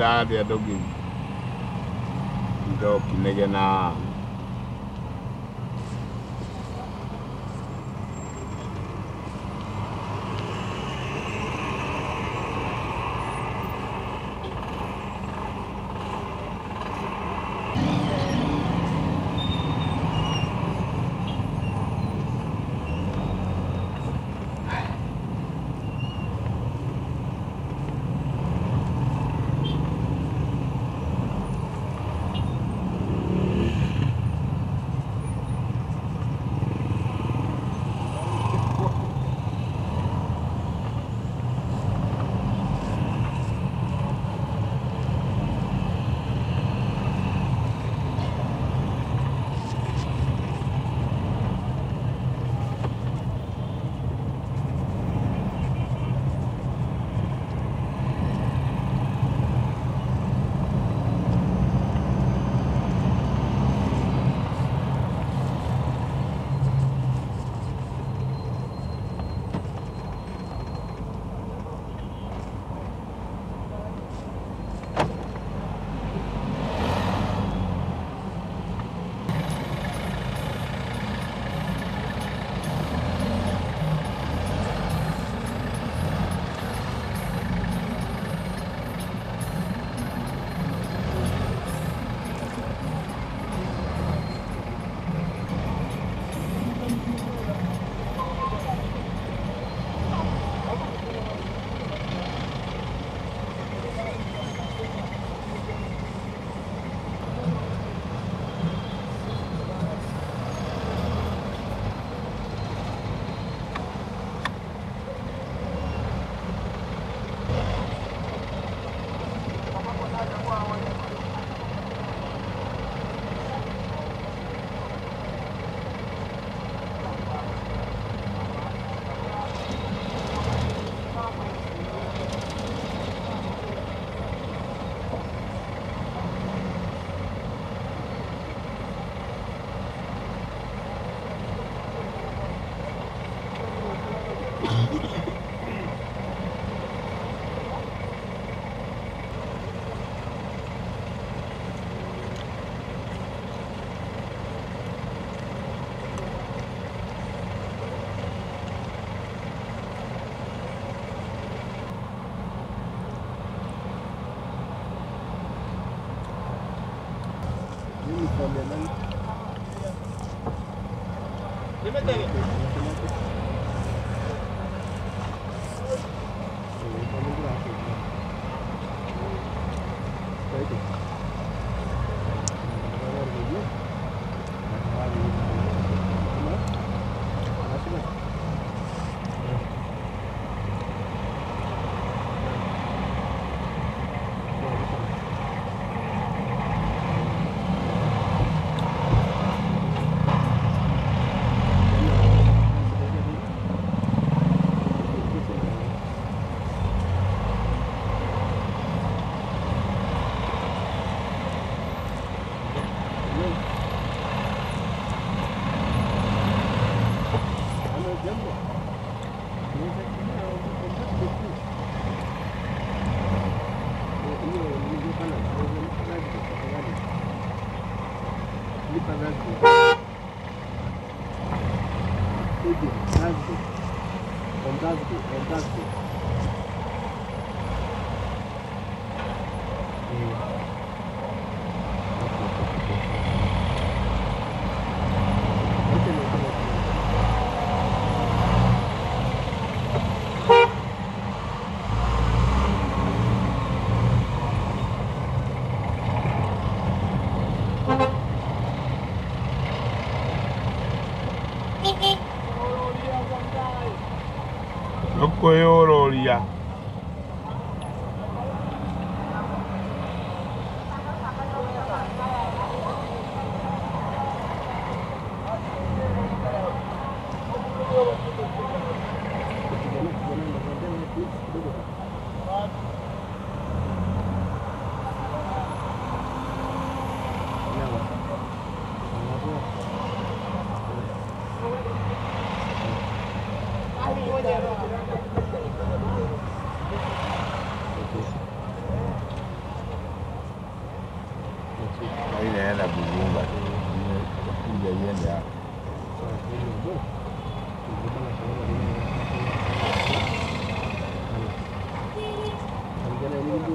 daa deɛ dɔ bim dɔ pinɛgɛ now. Mehmet Ali. kulipa zako kuja nazi ondazi ondazi kweyooloolya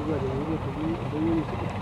ぐらいで見れるという、どういう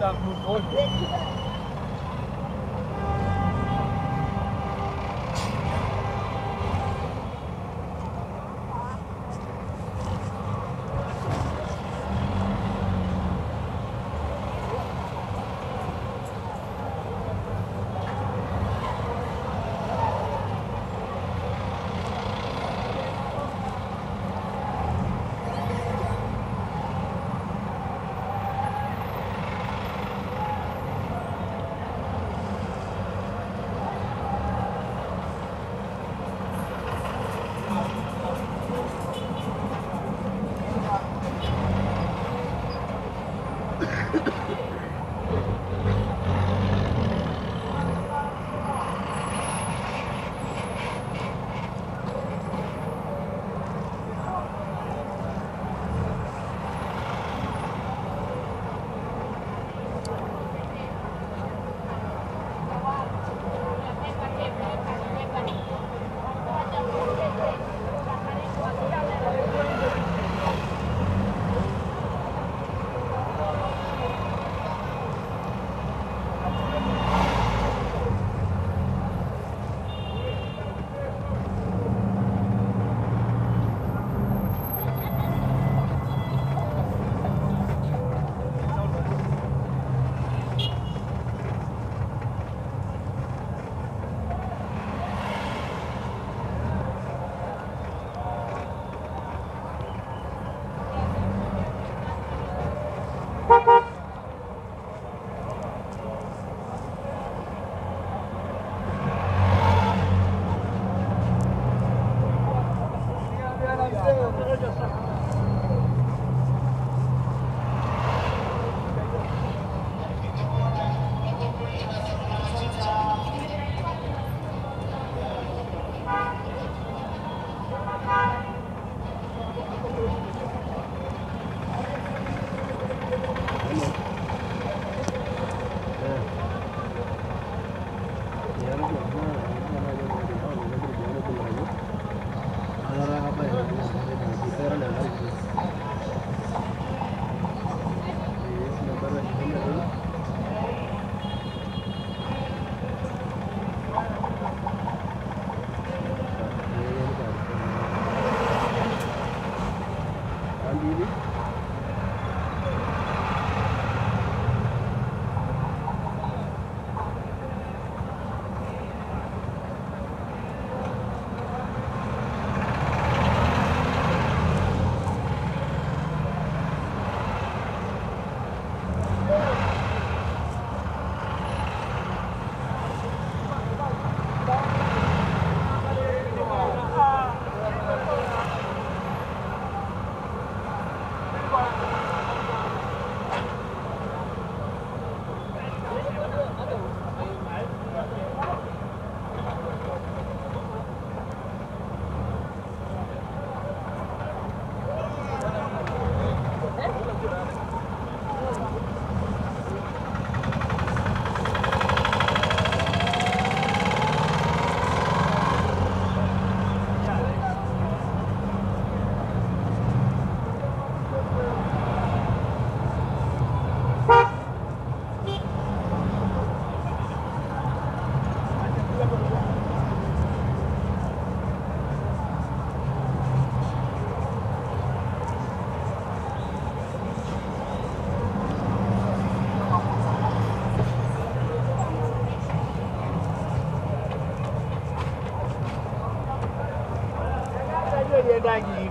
Guten Abend, 미리 Thank you.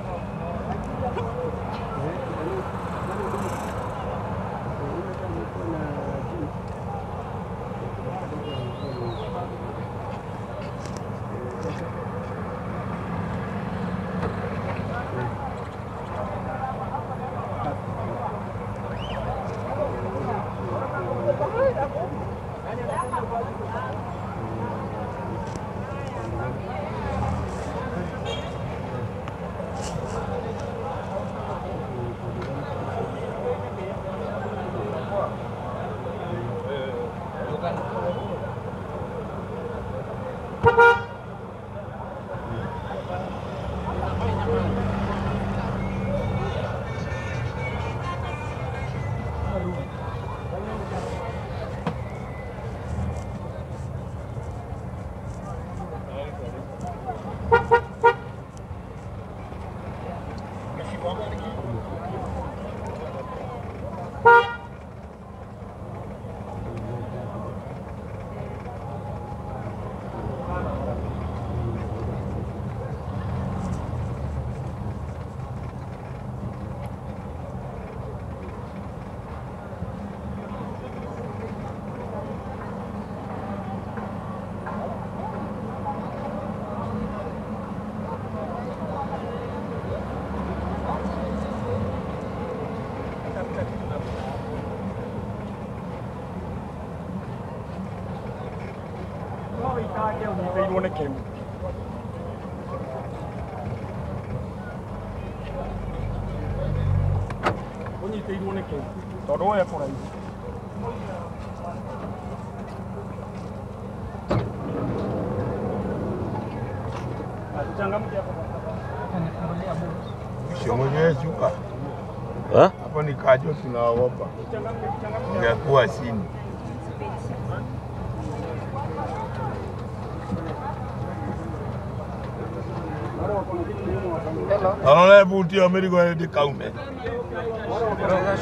Hapo. Nifungulia buti. Sio mwenyewe shuka. Ha? Hapa ni kajo tunaogopa. Ingekuwa chini. Anaona buti ya Amerika ndi kaume. Unaweza